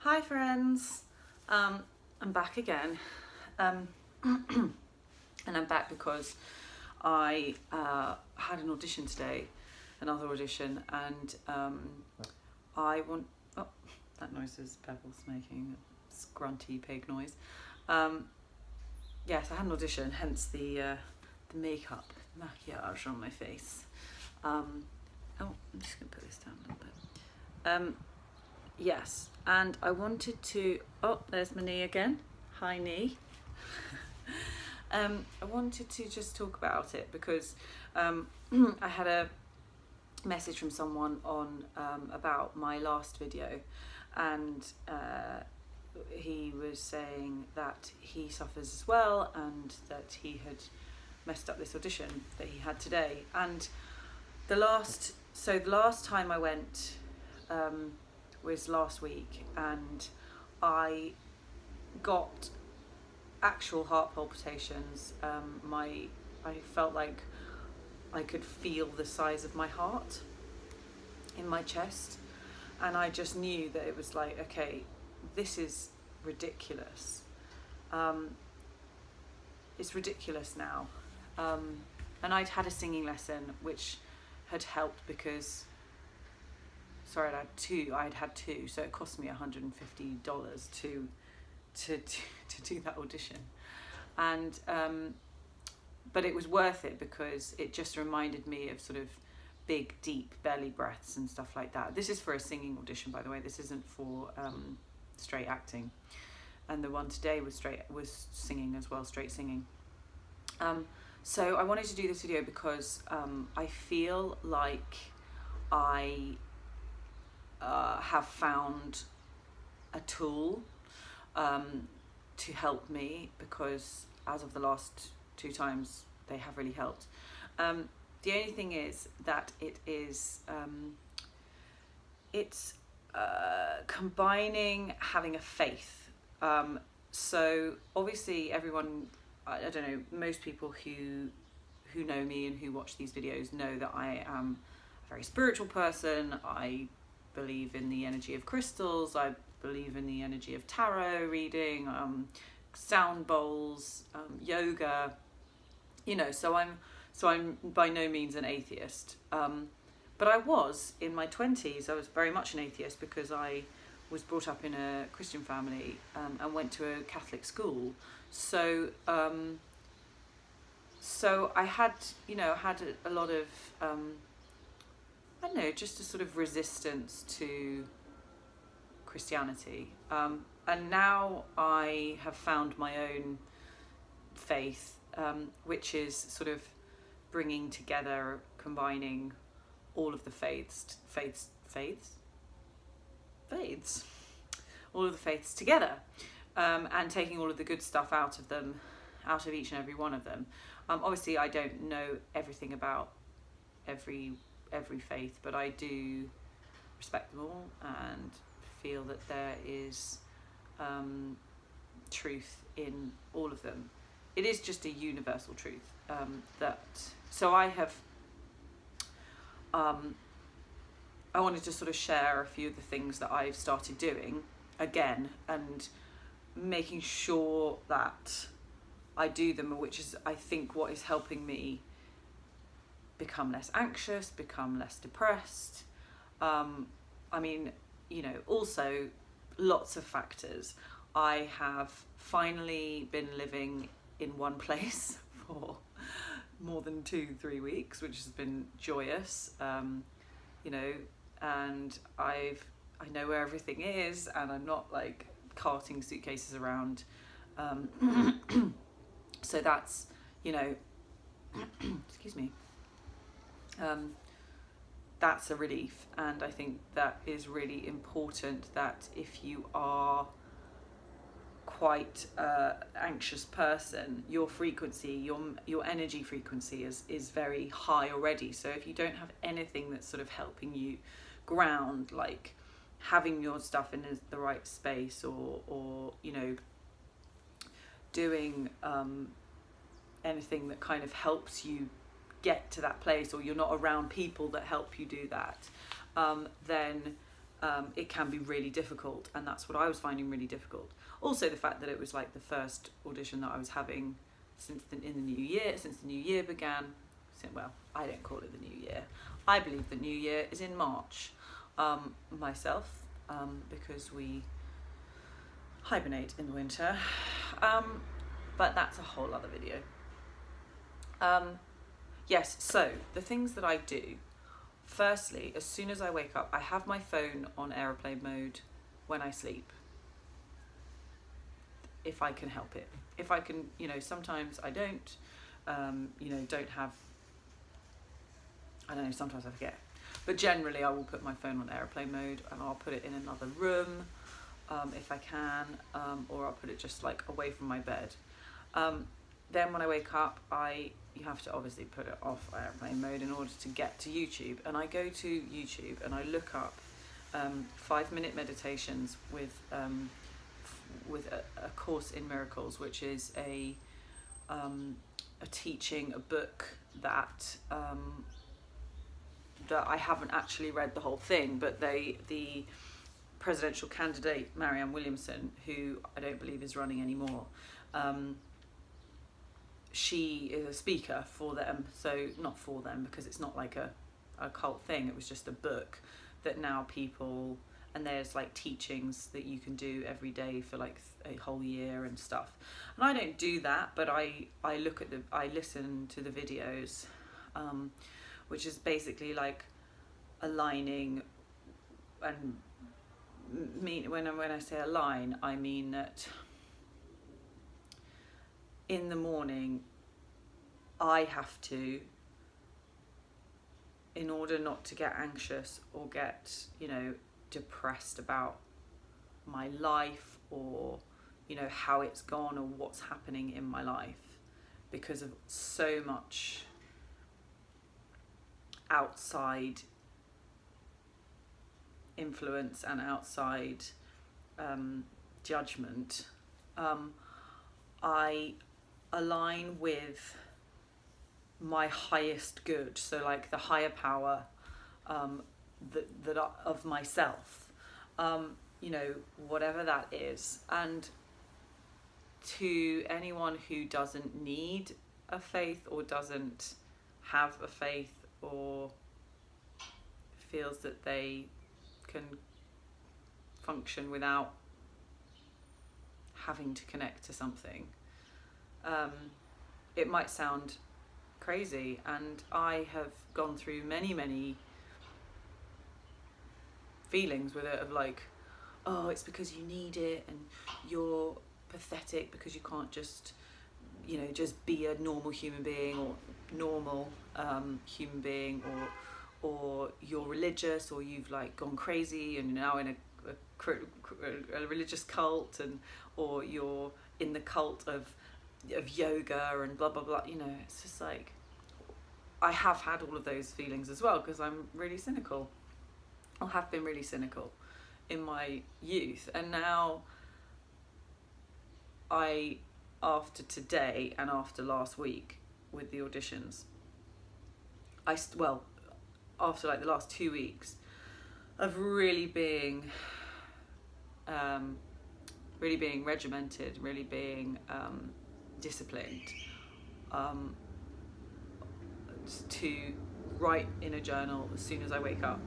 Hi friends, um, I'm back again, um, and I'm back because I uh, had an audition today, another audition, and um, I want. Oh, that noise is Pebbles making a scrunty pig noise. Um, yes, I had an audition, hence the uh, the makeup, maquillage on my face. Um, oh, I'm just gonna put this down a little bit. Yes, and I wanted to. Oh, there's my knee again. high knee. um, I wanted to just talk about it because um, I had a message from someone on um, about my last video, and uh, he was saying that he suffers as well, and that he had messed up this audition that he had today, and the last. So the last time I went. Um, was last week and I got actual heart palpitations. Um, my I felt like I could feel the size of my heart in my chest, and I just knew that it was like, okay, this is ridiculous. Um, it's ridiculous now. Um, and I'd had a singing lesson which had helped because sorry, I had two. I'd had two, so it cost me hundred and fifty dollars to, to to to do that audition, and um, but it was worth it because it just reminded me of sort of big, deep belly breaths and stuff like that. This is for a singing audition, by the way. This isn't for um, straight acting, and the one today was straight was singing as well, straight singing. Um, so I wanted to do this video because um, I feel like I uh, have found a tool um, to help me because as of the last two times they have really helped. Um, the only thing is that it is um, it's uh, combining having a faith. Um, so obviously everyone, I, I don't know, most people who who know me and who watch these videos know that I am a very spiritual person. I believe in the energy of crystals. I believe in the energy of tarot reading, um, sound bowls, um, yoga. You know, so I'm so I'm by no means an atheist. Um, but I was in my twenties. I was very much an atheist because I was brought up in a Christian family um, and went to a Catholic school. So um, so I had you know had a, a lot of um, I don't know, just a sort of resistance to Christianity. Um, and now I have found my own faith, um, which is sort of bringing together, combining all of the faiths, faiths, faiths, faiths, all of the faiths together, um, and taking all of the good stuff out of them, out of each and every one of them. Um, obviously, I don't know everything about every every faith, but I do respect them all and feel that there is um, truth in all of them. It is just a universal truth um, that. So I have. Um, I wanted to sort of share a few of the things that I've started doing again and making sure that I do them, which is I think what is helping me become less anxious, become less depressed. Um, I mean, you know, also lots of factors. I have finally been living in one place for more than two, three weeks, which has been joyous. Um, you know, and I've I know where everything is, and I'm not like carting suitcases around. Um, so that's you know, excuse me um, that's a relief and I think that is really important that if you are quite uh, anxious person your frequency your your energy frequency is is very high already. So if you don't have anything that's sort of helping you ground like having your stuff in the right space or or you know doing um, anything that kind of helps you get to that place or you're not around people that help you do that, um, then um, it can be really difficult, and that's what I was finding really difficult. Also, the fact that it was like the first audition that I was having since the, in the new year, since the new year began. Well, I don't call it the new year. I believe the new year is in March. Um, myself, um, because we hibernate in the winter. Um, but that's a whole other video. Um, yes, so the things that I do. Firstly, as soon as I wake up, I have my phone on aeroplane mode when I sleep. If I can help it. If I can, you know, sometimes I don't, um, you know, don't have, I don't know, sometimes I forget. But generally, I will put my phone on airplane mode and I'll put it in another room um, if I can, um, or I'll put it just like away from my bed. Um, then when I wake up, I you have to obviously put it off airplane mode in order to get to YouTube. And I go to YouTube and I look up um, five minute meditations with um, with a, a, course in miracles, which is a um, a teaching, a book that um, that I haven't actually read the whole thing, but they the presidential candidate Marianne Williamson, who I don't believe is running anymore. Um, she is a speaker for them, so not for them because it's not like a, a cult thing. It was just a book that now people and there's like teachings that you can do every day for like a whole year and stuff. And I don't do that, but I I look at the I listen to the videos. Um, which is basically like aligning and mean when I, when I say align I mean that in the morning I have to in order not to get anxious or get you know depressed about my life or you know how it's gone or what's happening in my life because of so much outside influence and outside um, judgment, um, I align with my highest good. So, like the higher power um, that, that of myself, um, you know, whatever that is. And to anyone who doesn't need a faith or doesn't have a faith or feels that they can function without having to connect to something. Um, it might sound crazy, and I have gone through many, many feelings with it of like, oh, it's because you need it, and you're pathetic because you can't just, you know, just be a normal human being or normal um, human being or or you're religious or you've like gone crazy and you're now in a, a, a religious cult and or you're in the cult of of yoga and blah blah blah you know it's just like I have had all of those feelings as well because I'm really cynical. I have been really cynical in my youth and now I after today and after last week with the auditions I well, after like the last two weeks of really being, um, really being regimented, really being um, disciplined, um, to write in a journal as soon as I wake up,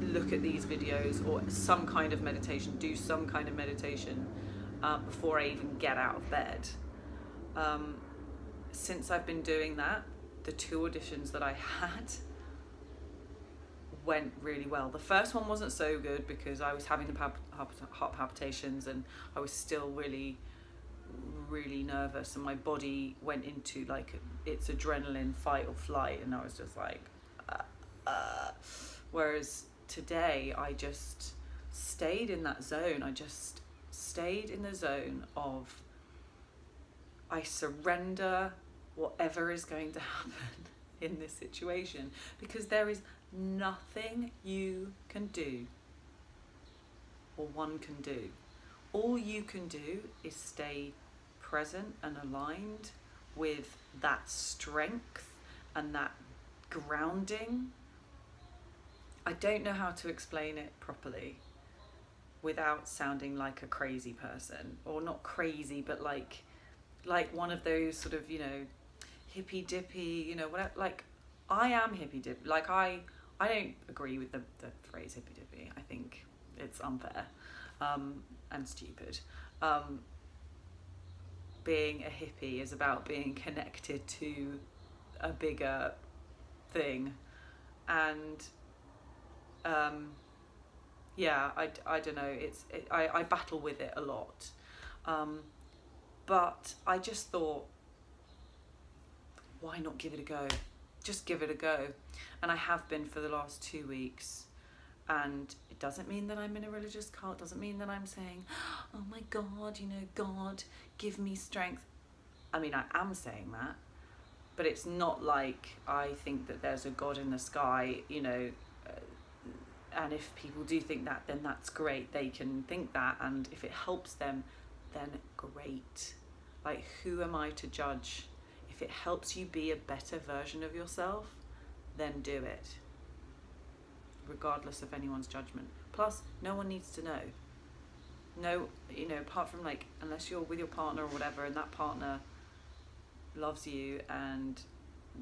look at these videos or some kind of meditation, do some kind of meditation uh, before I even get out of bed. Um, since I've been doing that, the two auditions that I had went really well. The first one wasn't so good because I was having the heart palpitations and I was still really, really nervous, and my body went into like its adrenaline fight or flight, and I was just like, uh, uh. whereas today I just stayed in that zone. I just stayed in the zone of I surrender whatever is going to happen in this situation because there is nothing you can do or one can do. All you can do is stay present and aligned with that strength and that grounding. I don't know how to explain it properly without sounding like a crazy person or not crazy but like like one of those sort of you know hippy dippy you know whatever like I am hippy dippy like I I don't agree with the, the phrase hippy dippy I think it's unfair um, and stupid. Um, being a hippie is about being connected to a bigger thing. And um, yeah I, I don't know it's it, I, I battle with it a lot. Um, but I just thought why not give it a go? Just give it a go. And I have been for the last two weeks and it doesn't mean that I'm in a religious cult doesn't mean that I'm saying oh my god you know God give me strength. I mean I am saying that but it's not like I think that there's a God in the sky you know uh, and if people do think that then that's great they can think that and if it helps them then great. Like who am i to judge? If it helps you be a better version of yourself then do it regardless of anyone's judgment. Plus no one needs to know. No you know apart from like unless you're with your partner or whatever and that partner loves you and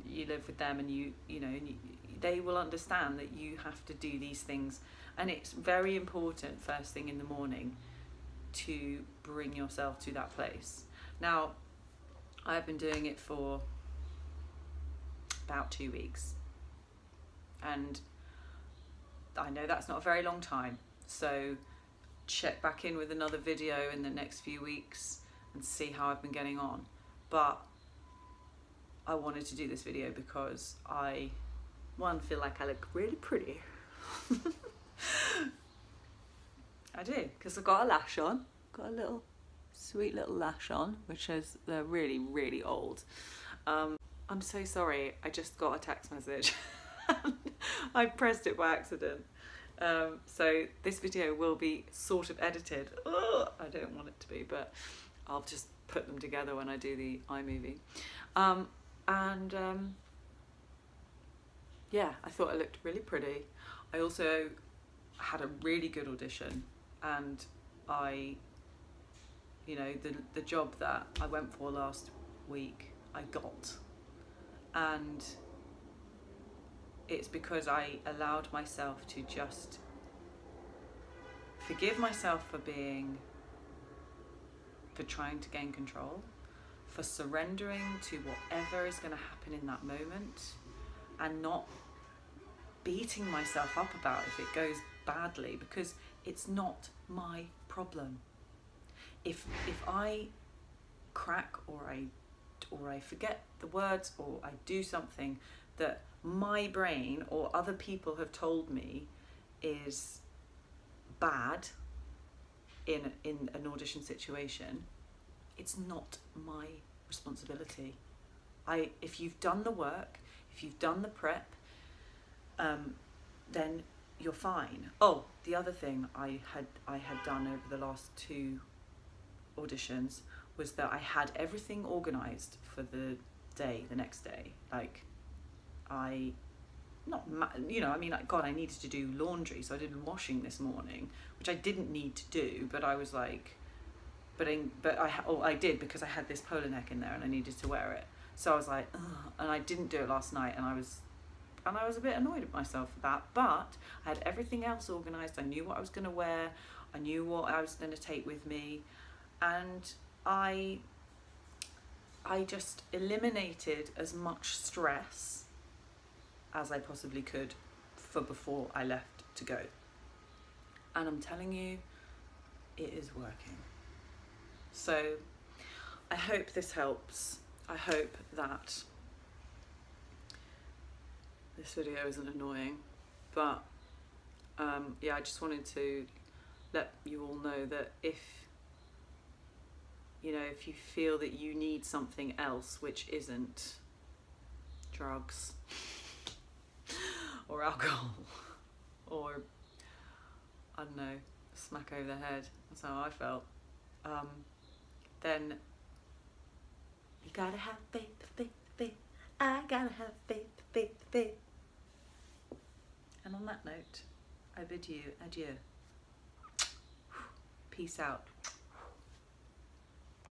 you live with them and you you know and you, they will understand that you have to do these things. And it's very important first thing in the morning to bring yourself to that place. Now i've been doing it for about two weeks. And i know that's not a very long time so check back in with another video in the next few weeks and see how i've been getting on but i wanted to do this video because i one feel like I look really pretty. I do because I've got a lash on, got a little sweet little lash on, which is they're really really old. Um, I'm so sorry. I just got a text message. I pressed it by accident. Um, so this video will be sort of edited. Ugh, I don't want it to be, but I'll just put them together when I do the iMovie. Um, and um, yeah, I thought I looked really pretty. I also had a really good audition and I, you know, the, the job that I went for last week, I got. And it's because I allowed myself to just forgive myself for being, for trying to gain control, for surrendering to whatever is going to happen in that moment and not beating myself up about if it goes badly because it's not my problem. If if I crack or I or I forget the words or I do something that my brain or other people have told me is bad in in an audition situation, it's not my responsibility. I if you've done the work, if you've done the prep, um, then you're fine. Oh, the other thing I had I had done over the last two auditions was that I had everything organized for the day, the next day. Like, I, not you know, I mean, like God, I needed to do laundry, so I did washing this morning, which I didn't need to do, but I was like, but I, but I oh I did because I had this polo neck in there and I needed to wear it. So I was like, Ugh, and I didn't do it last night, and I was and I was a bit annoyed at myself for that. But I had everything else organised. I knew what I was going to wear. I knew what I was going to take with me, and I I just eliminated as much stress as I possibly could for before I left to go. And I'm telling you, it is working. So I hope this helps. I hope that this video isn't annoying, but um, yeah, I just wanted to let you all know that if you know if you feel that you need something else which isn't drugs or alcohol. Or I don't know smack over the head. That's how I felt. Um, then you gotta have faith faith faith. I gotta have faith faith faith. And on that note, I bid you adieu. Peace out.